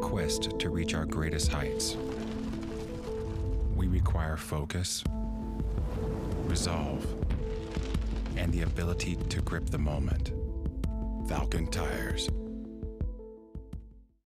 quest to reach our greatest heights. We require focus, resolve, and the ability to grip the moment. Falcon Tires.